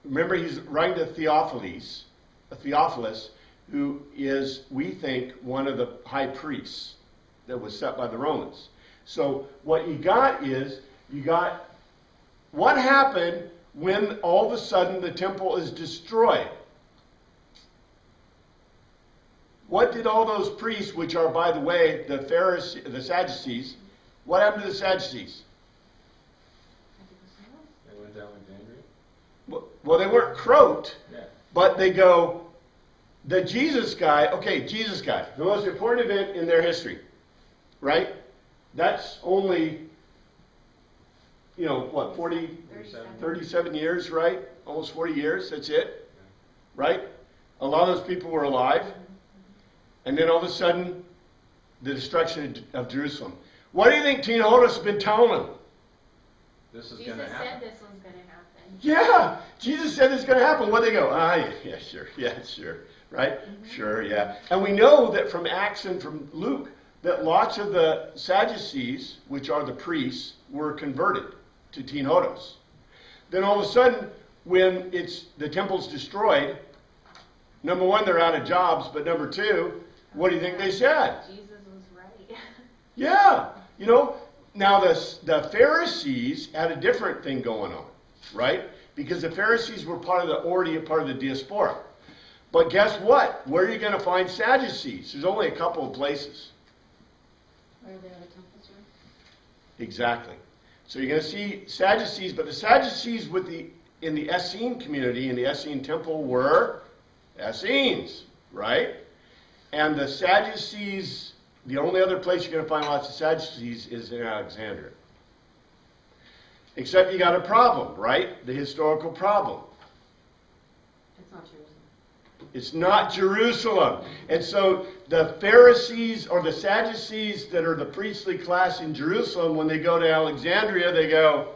remember he's writing to Theophilus, a Theophilus, who is, we think, one of the high priests that was set by the Romans. So what you got is, you got what happened when all of a sudden the temple is destroyed? What did all those priests, which are, by the way, the Pharisees, the Sadducees, what happened to the Sadducees? they went down Alexandria. Well, well, they weren't croaked, Yeah. but they go, the Jesus guy, okay, Jesus guy, the most important event in their history, right? That's only, you know, what, 40, Thirty-seven. 37 years, right? Almost 40 years, that's it, right? A lot of those people were alive. And then all of a sudden, the destruction of Jerusalem. What do you think Teen Hodos has been telling them? This is gonna happen. Jesus said happen. this was gonna happen. Yeah, Jesus said it's going to happen. What do they go? Ah, yeah, yeah, sure, yeah, sure, right? Sure, yeah. And we know that from Acts and from Luke that lots of the Sadducees, which are the priests, were converted to Teen Hodos. Then all of a sudden, when it's the temple's destroyed, number one, they're out of jobs, but number two, what do you think they said? Jesus was right. Yeah, you know. Now the the Pharisees had a different thing going on, right? Because the Pharisees were part of the already a part of the diaspora. But guess what? Where are you going to find Sadducees? There's only a couple of places. Where the other temples were. Exactly. So you're going to see Sadducees, but the Sadducees with the in the Essene community in the Essene temple were Essenes. right? And the Sadducees, the only other place you're going to find lots of Sadducees is in Alexandria. Except you got a problem, right? The historical problem. It's not Jerusalem. It's not Jerusalem. And so the Pharisees or the Sadducees that are the priestly class in Jerusalem, when they go to Alexandria, they go,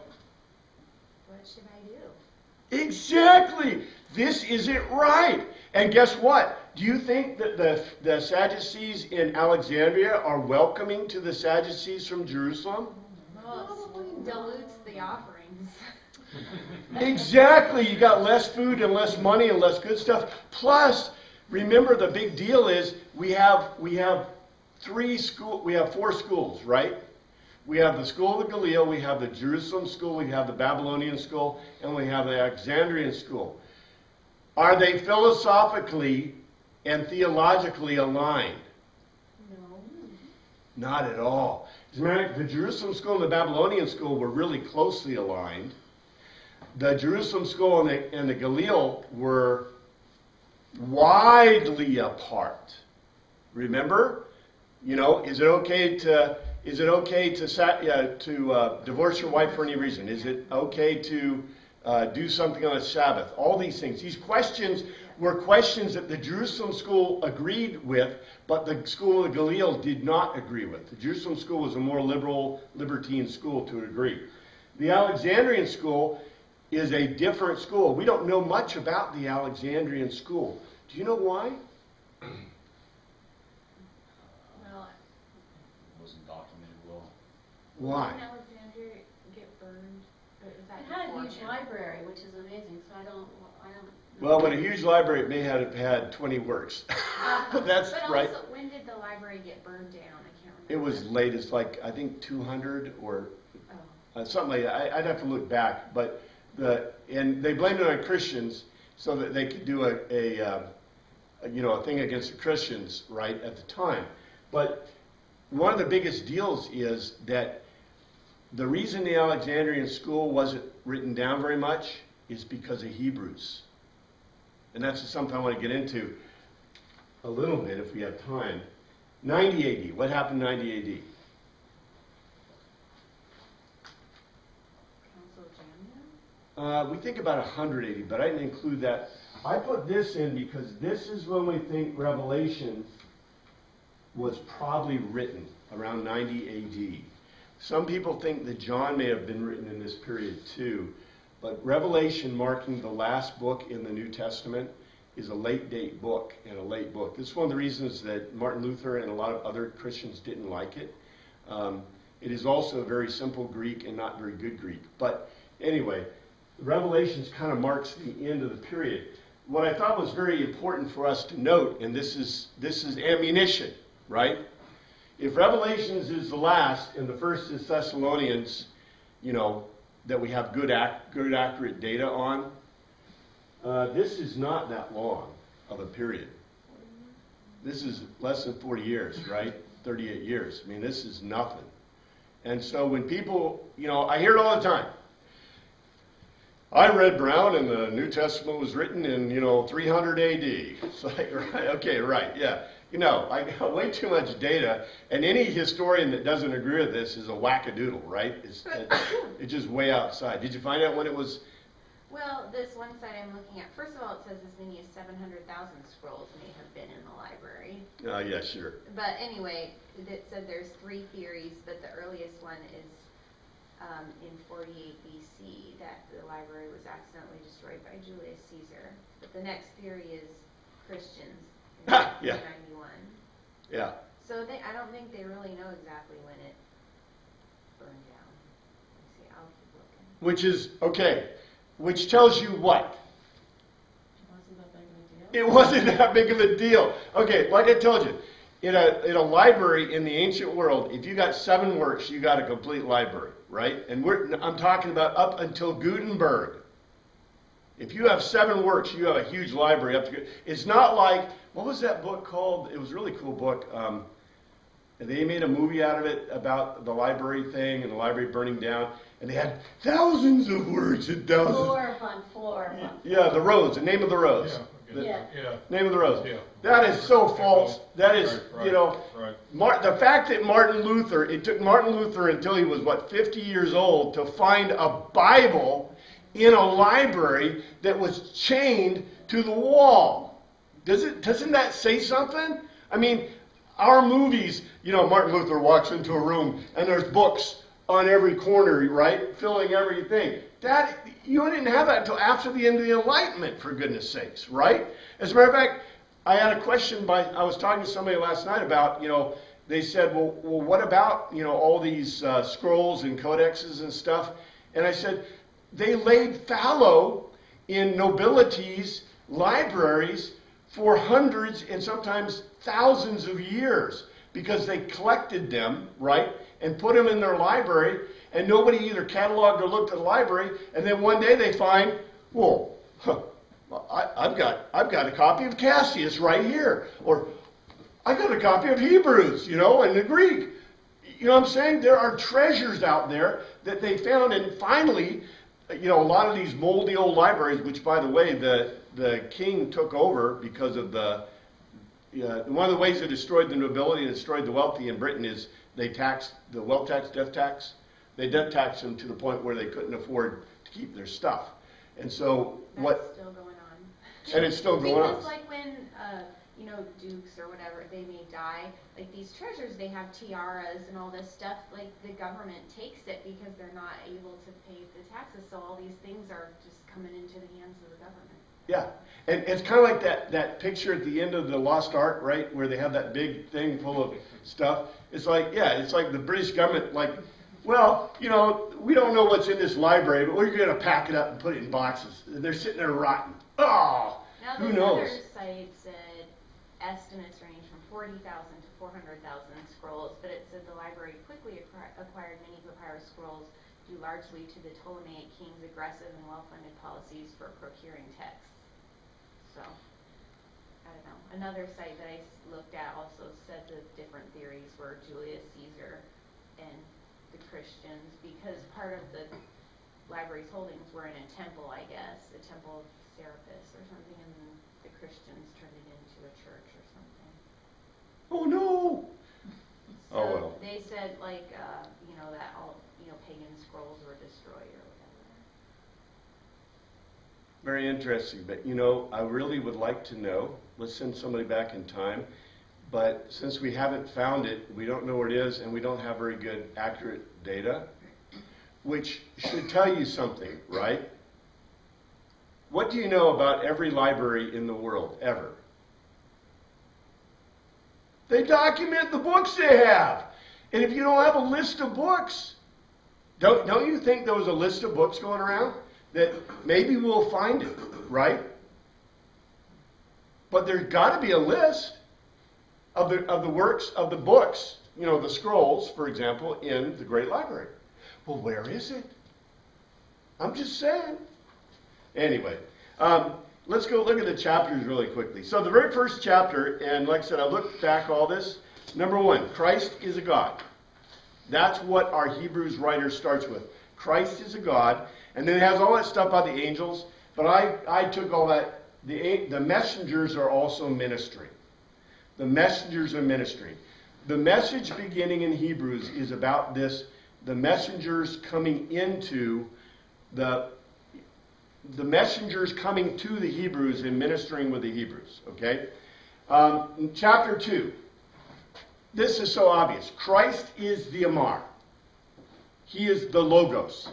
What should I do? Exactly. This isn't right. And guess what? Do you think that the, the Sadducees in Alexandria are welcoming to the Sadducees from Jerusalem? It dilutes the offerings. Exactly. You got less food and less money and less good stuff. Plus, remember the big deal is we have we have three school we have four schools, right? We have the school of the Galileo, we have the Jerusalem school, we have the Babylonian school, and we have the Alexandrian school. Are they philosophically and theologically aligned? No. Not at all. As a matter of fact, the Jerusalem school and the Babylonian school were really closely aligned. The Jerusalem school and the, and the Galil were widely apart. Remember? You know, is it okay to is it okay to uh, to uh, divorce your wife for any reason? Is it okay to uh, do something on a Sabbath? All these things. These questions were questions that the Jerusalem school agreed with, but the school of Galil did not agree with. The Jerusalem school was a more liberal, libertine school to a degree. The Alexandrian school is a different school. We don't know much about the Alexandrian school. Do you know why? Well, it Wasn't documented well. Why? didn't Alexandria get burned? Is that It had a huge library, which is amazing, so I don't. Well, when a huge library, it may have had 20 works. but that's But right. also, when did the library get burned down? I can't remember. It was late It's like, I think 200 or Oh. uh, something like that. I, I'd have to look back. But the, and they blamed it on Christians so that they could do a, a, uh, a, you know, a thing against the Christians, right, at the time. But one of the biggest deals is that the reason the Alexandrian school wasn't written down very much is because of Hebrews. And that's something I want to get into a little bit if we have time. 90 AD. What happened in 90 AD? Council of Jamnia? Uh, we think about 180, but I didn't include that. I put this in because this is when we think Revelation was probably written around 90 AD. Some people think that John may have been written in this period too, but Revelation, marking the last book in the New Testament, is a late date book and a late book. This is one of the reasons that Martin Luther and a lot of other Christians didn't like it. Um, it is also a very simple Greek and not very good Greek. But anyway, Revelations kind of marks the end of the period. What I thought was very important for us to note, and this is this is ammunition, right? If Revelations is the last and the first is Thessalonians, you know, that we have good ac- good accurate data on, uh, this is not that long of a period. This is less than 40 years, right? 38 years. I mean, this is nothing. And so when people, you know, I hear it all the time. I read Brown and the New Testament was written in, you know, 300 AD. It's like, right, okay, right, yeah. You know, I got way too much data, and any historian that doesn't agree with this is a wackadoodle, right? It's, it's, it's just way outside. Did you find out when it was? Well, this one site I'm looking at, first of all, it says as many as 700,000 scrolls may have been in the library. Uh, yeah, sure. But anyway, it said there's three theories, but the earliest one is um, in 48 BC that the library was accidentally destroyed by Julius Caesar. But the next theory is Christians yeah. 1991. Yeah. So they, I don't think they really know exactly when it burned down. Let's see, I'll keep looking. Which is, okay, which tells you what? It wasn't that big of a deal. It wasn't that big of a deal. Okay, like I told you, in a, in a library in the ancient world, if you got seven works, you got a complete library, right? And we're, I'm talking about up until Gutenberg. If you have seven works, you have a huge library up to. It's not like what was that book called? It was a really cool book. Um, they made a movie out of it about the library thing and the library burning down, and they had thousands of words and thousands. Floor upon floor upon. Yeah, the roads, the name of the roads. Yeah, Yeah, Yeah. yeah. Name of the rose. Yeah. That is so false. That is, Right, right, you know, Right. Mar- the fact that Martin Luther, it took Martin Luther until he was, what, 50 years old to find a Bible in a library that was chained to the wall. Does it, doesn't that say something? I mean, our movies, you know, Martin Luther walks into a room and there's books on every corner, right? Filling everything. That, you didn't have that until after the end of the Enlightenment, for goodness sakes, right? As a matter of fact, I had a question by, I was talking to somebody last night about, you know, they said, well, well what about, you know, all these uh, scrolls and codexes and stuff? And I said, they laid fallow in nobilities' libraries for hundreds and sometimes thousands of years because they collected them, right, and put them in their library, and nobody either cataloged or looked at the library, and then one day they find, whoa, huh, I, I've got I've got a copy of Cassius right here, or I got a copy of Hebrews, you know, and the Greek. You know what I'm saying? There are treasures out there that they found, and finally, you know, a lot of these moldy old libraries, which, by the way, the the king took over because of the. Yeah, one of the ways they destroyed the nobility and destroyed the wealthy in Britain is they taxed the wealth tax, death tax. They death taxed them to the point where they couldn't afford to keep their stuff. And so what? Still going on. And it's still going on. Like when, uh, you know, dukes or whatever, they may die, like these treasures, they have tiaras and all this stuff, like the government takes it because they're not able to pay the taxes, so all these things are just coming into the hands of the government. Yeah, and it's kind of like that, that picture at the end of the Lost Ark, right, where they have that big thing full of stuff. It's like, yeah, it's like the British government, like, well, you know, we don't know what's in this library, but we're going to pack it up and put it in boxes. And they're sitting there rotten. Oh, Now, who knows? other site said estimates range from forty thousand to four hundred thousand scrolls, but it said the library quickly acqui- acquired many papyrus scrolls due largely to the Ptolemaic king's aggressive and well-funded policies for procuring texts. So, I don't know. Another site that I looked at also said the different theories were Julius Caesar and the Christians, because part of the library's holdings were in a temple, I guess, a temple of Serapis or something, and the Christians turned it into a church. Oh, no. So Oh, well. they said like, uh, you know, that all, you know, pagan scrolls were destroyed or whatever. Very interesting, but you know, I really would like to know. Let's send somebody back in time. But since we haven't found it, we don't know where it is, and we don't have very good, accurate data, which should tell you something, right? What do you know about every library in the world, ever? They document the books they have. And if you don't have a list of books, don't, don't you think there was a list of books going around? That maybe we'll find it, right? But there's got to be a list of the, of the works, of the books, you know, the scrolls, for example, in the Great Library. Well, where is it? I'm just saying. Anyway, um, let's go look at the chapters really quickly. So, the very first chapter, and like I said, I looked back all this. Number one, Christ is a God. That's what our Hebrews writer starts with. Christ is a God. And then it has all that stuff about the angels. But I, I took all that. The, the messengers are also ministry. The messengers are ministry. The message beginning in Hebrews is about this the messengers coming into the the messengers coming to the Hebrews and ministering with the Hebrews. Okay? Um, chapter 2, this is so obvious. Christ is the Amar, He is the Logos.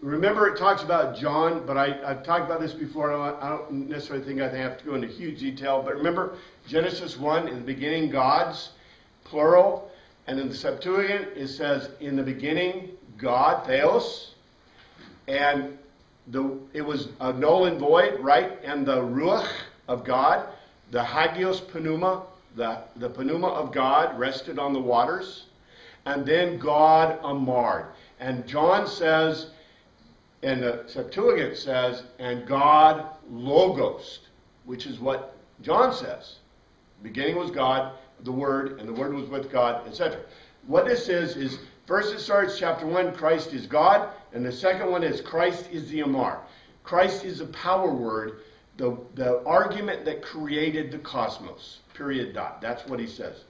Remember, it talks about John, but I, I've talked about this before. I don't, I don't necessarily think I have to go into huge detail. But remember, Genesis 1, in the beginning, gods, plural. And in the Septuagint, it says, in the beginning, God, Theos. And the, it was a null and void, right? And the Ruach of God, the Hagios Pneuma, the, the Pneuma of God rested on the waters. And then God Amard. And John says, and the Septuagint says, and God Logos, which is what John says. Beginning was God, the Word, and the Word was with God, etc. What this is, is first it starts chapter 1, Christ is God, and the second one is Christ is the Amar. Christ is a power word the, the argument that created the cosmos. Period. Dot. That's what he says.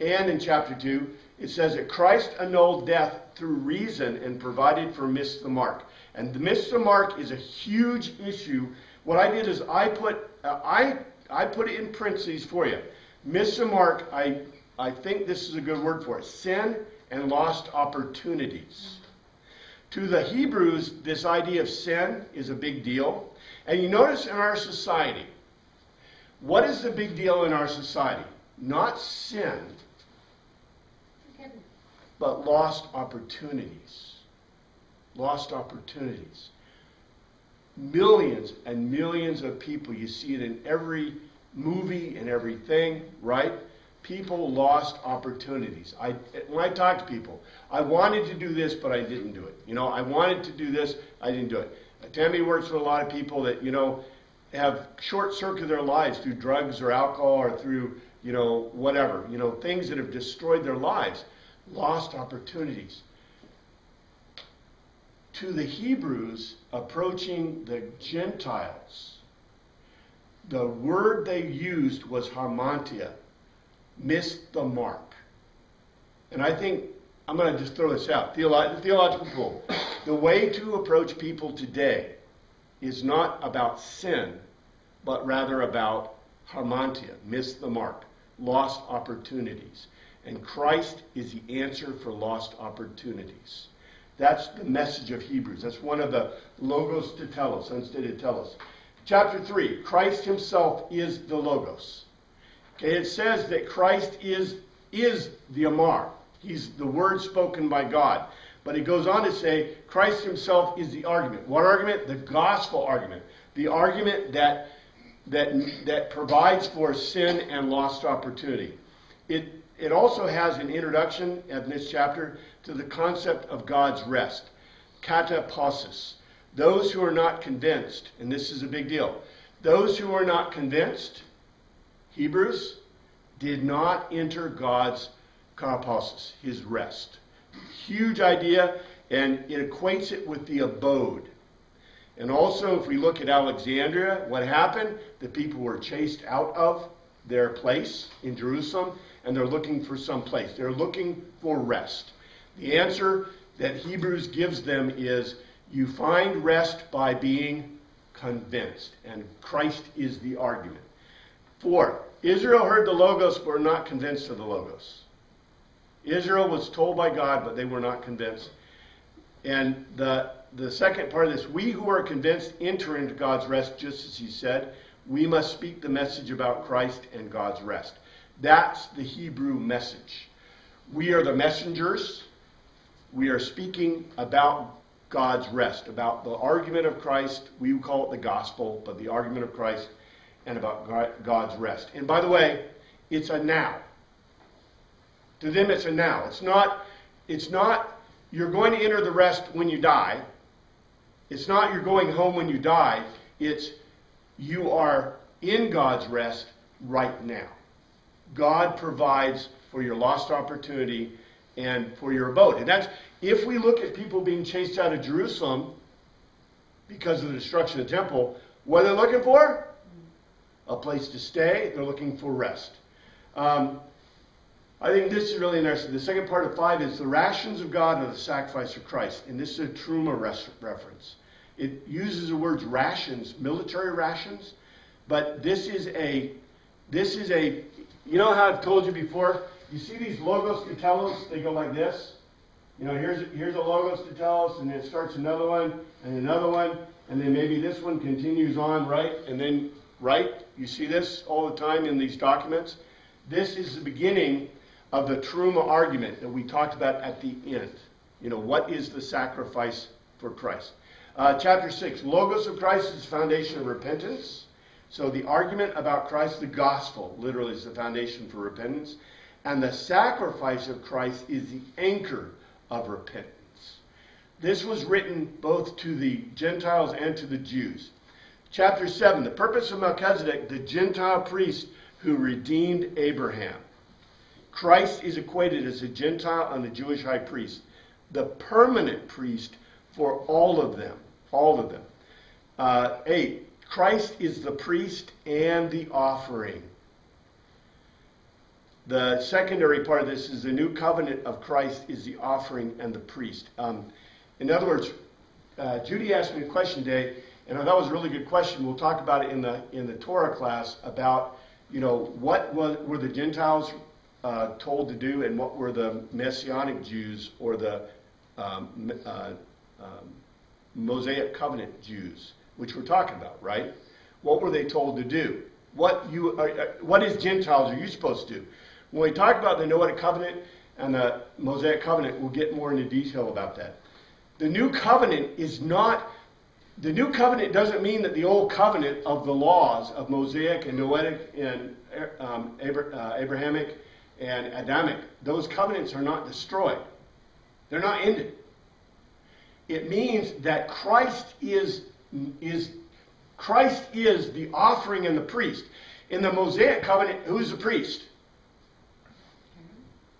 And in chapter 2, it says that Christ annulled death through reason and provided for miss the mark. And the miss the mark is a huge issue. What I did is I put uh, I I put it in parentheses for you. Miss the mark. I I think this is a good word for it. Sin and lost opportunities. To the Hebrews, this idea of sin is a big deal. And you notice in our society, what is the big deal in our society? Not sin, but lost opportunities. Lost opportunities. Millions and millions of people, you see it in every movie and everything, right? People lost opportunities. I, when I talk to people, I wanted to do this, but I didn't do it. You know, I wanted to do this, I didn't do it. Tammy works with a lot of people that, you know, have short circuited their lives through drugs or alcohol or through, you know, whatever, you know, things that have destroyed their lives, lost opportunities. To the Hebrews approaching the Gentiles, the word they used was hamartia, missed the mark. And I think I'm going to just throw this out. Theolo- theological pool. The way to approach people today is not about sin, but rather about hamartia, miss the mark, lost opportunities. And Christ is the answer for lost opportunities. That's the message of Hebrews. That's one of the logos to tell us, unstated tell us. Chapter 3 Christ himself is the logos. Okay, it says that Christ is, is the Amar. He's the word spoken by God. But it goes on to say Christ himself is the argument. What argument? The gospel argument. The argument that that that provides for sin and lost opportunity. It it also has an introduction in this chapter to the concept of God's rest. Katapausis. Those who are not convinced, and this is a big deal. Those who are not convinced, Hebrews, did not enter God's katapausis, his rest. Huge idea, and it equates it with the abode. And also, if we look at Alexandria, what happened? The people were chased out of their place in Jerusalem, and they're looking for some place. They're looking for rest. The answer that Hebrews gives them is you find rest by being convinced, and Christ is the argument. Four, Israel heard the Logos but were not convinced of the Logos. Israel was told by God, but they were not convinced. And the, the second part of this, we who are convinced enter into God's rest, just as he said. We must speak the message about Christ and God's rest. That's the Hebrew message. We are the messengers. We are speaking about God's rest, about the argument of Christ. We call it the gospel, but the argument of Christ and about God's rest. And by the way, it's a now. To them, it's a now. It's not, it's not, you're going to enter the rest when you die. It's not you're going home when you die. It's you are in God's rest right now. God provides for your lost opportunity and for your abode. And that's, if we look at people being chased out of Jerusalem because of the destruction of the temple, what are they looking for? A place to stay. They're looking for rest. Um, I think this is really interesting. The second part of five is the rations of God and the sacrifice of Christ. And this is a Truma res- reference. It uses the words rations, military rations, but this is a, this is a, you know how I've told you before? You see these logos catellos, they go like this. You know, here's, here's a logos catellos, and it starts another one, and another one, and then maybe this one continues on, right? And then, right? You see this all the time in these documents? This is the beginning of the Truma argument that we talked about at the end. You know, what is the sacrifice for Christ? Uh, chapter 6 Logos of Christ is the foundation of repentance. So the argument about Christ, the gospel, literally is the foundation for repentance. And the sacrifice of Christ is the anchor of repentance. This was written both to the Gentiles and to the Jews. Chapter 7 The purpose of Melchizedek, the Gentile priest who redeemed Abraham. Christ is equated as a Gentile and a Jewish high priest, the permanent priest for all of them. All of them. Uh, eight, Christ is the priest and the offering. The secondary part of this is the new covenant of Christ is the offering and the priest. Um, in other words, uh, Judy asked me a question today, and that was a really good question. We'll talk about it in the in the Torah class about you know what was, were the Gentiles uh, told to do, and what were the Messianic Jews or the um, uh, um, Mosaic covenant Jews, which we're talking about, right? What were they told to do? What you uh, uh, what is Gentiles are you supposed to do? When we talk about the Noahic covenant and the Mosaic covenant, we'll get more into detail about that. The new covenant is not the new covenant doesn't mean that the old covenant of the laws of Mosaic and Noahic and um, uh, Abrahamic and Adamic, those covenants are not destroyed. They're not ended. It means that Christ is, is Christ is the offering and the priest. In the Mosaic covenant, who's the priest?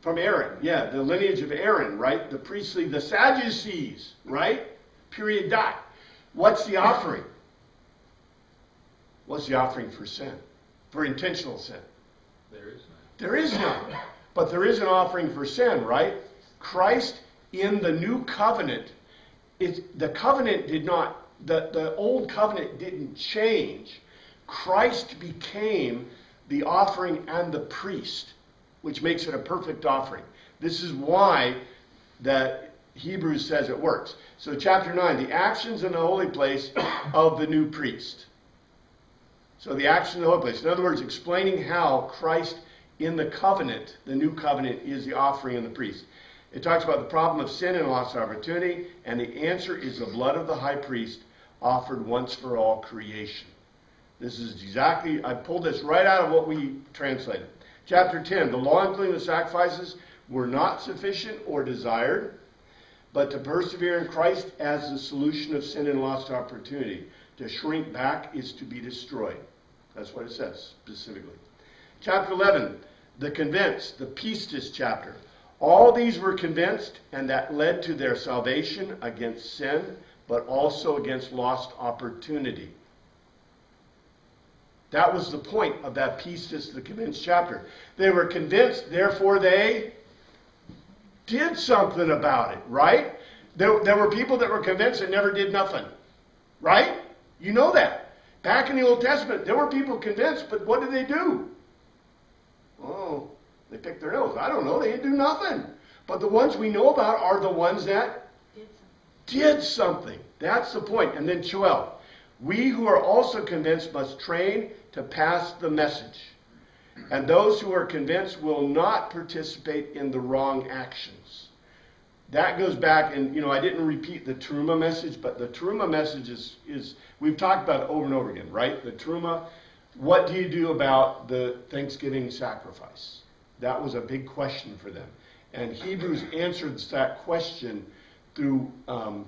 From Aaron, yeah, the lineage of Aaron, right? The priestly, the Sadducees, right? Period. Dot. What's the offering? What's the offering for sin? For intentional sin? There is none. There is none. But there is an offering for sin, right? Christ in the new covenant, it, the covenant did not, the, the old covenant didn't change. Christ became the offering and the priest, which makes it a perfect offering. This is why that Hebrews says it works. So, chapter 9, the actions in the holy place of the new priest. So, the actions in the holy place. In other words, explaining how Christ in the covenant, the new covenant, is the offering and the priest. It talks about the problem of sin and lost opportunity, and the answer is the blood of the high priest offered once for all creation. This is exactly, I pulled this right out of what we translated. Chapter 10 The law including the sacrifices were not sufficient or desired, but to persevere in Christ as the solution of sin and lost opportunity. To shrink back is to be destroyed. That's what it says specifically. Chapter 11 The convinced, the pistis chapter. All these were convinced, and that led to their salvation against sin, but also against lost opportunity. That was the point of that pistis, the convinced chapter. They were convinced, therefore they did something about it, right? There, there were people that were convinced and never did nothing, right? You know that. Back in the Old Testament, there were people convinced, but what did they do? Oh, they picked their nose. I don't know. They didn't do nothing. But the ones we know about are the ones that Did something. That's the point. And then Joel. We who are also convinced must train to pass the message. And those who are convinced will not participate in the wrong actions. That goes back, and you know, I didn't repeat the Truma message, but the Truma message is, is we've talked about it over and over again, right? The Truma, what do you do about the Thanksgiving sacrifice? That was a big question for them. And Hebrews answers that question through um,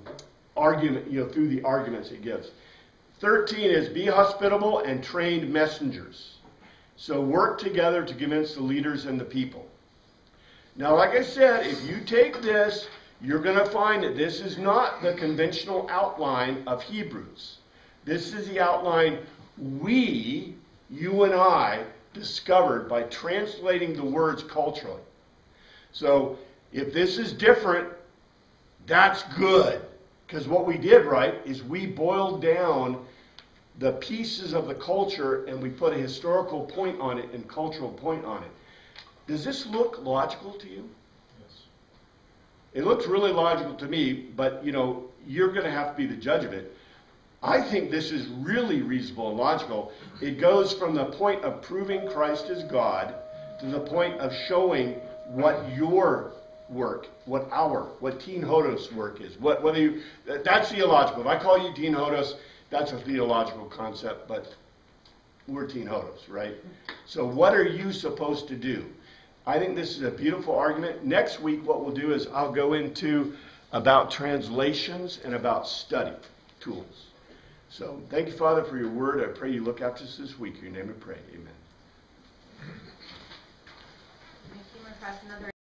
argument, you know, through the arguments it gives. 13 is be hospitable and trained messengers. So work together to convince the leaders and the people. Now, like I said, if you take this, you're going to find that this is not the conventional outline of Hebrews. This is the outline we, you and I, discovered by translating the words culturally. So, if this is different, that's good. Because what we did right is we boiled down the pieces of the culture and we put a historical point on it and cultural point on it. Does this look logical to you? Yes. It looks really logical to me, but you know, you're going to have to be the judge of it. I think this is really reasonable and logical. It goes from the point of proving Christ is God to the point of showing what your work, what our, what Teen Hodos work is. What, whether you, that's theological. If I call you Teen Hodos, that's a theological concept, but we're Teen right? So what are you supposed to do? I think this is a beautiful argument. Next week, what we'll do is I'll go into about translations and about study tools. So thank you, Father, for your word. I pray you look after us this week. In your name we pray. Amen.